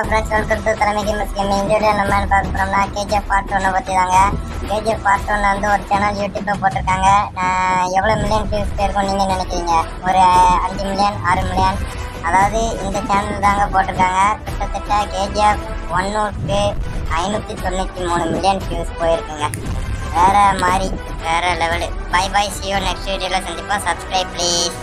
வணக்கம் friends welcome to தலைமைக்கு முஸ்லீம் இந்த நம்ம என்ன பார்க்க போகிறோம்னா கேஜிஎஃப் பார்ட் ஒன்னை பற்றி தாங்க. கேஜிஎஃப் பார்ட் ஒன்று வந்து ஒரு சேனல் யூடியூப்பில் போட்டிருக்காங்க. எவ்வளோ மில்லியன் வியூஸ் இருக்கும் நீங்கள் நினைக்கிறீங்க? ஒரு அஞ்சு மில்லியன் ஆறு மில்லியன் அதாவது இந்த சேனல் தாங்க போட்டிருக்காங்க. கிட்டத்தட்ட கேஜிஎஃப் ஒன்னுக்கு ஐநூற்றி தொண்ணூற்றி மூணு மில்லியன் வியூஸ் போயிருக்குங்க. வேற மாதிரி வேற லெவலு பை பை சியோ நெக்ஸ்ட் வீடியோவில் சந்திப்போம். Subscribe please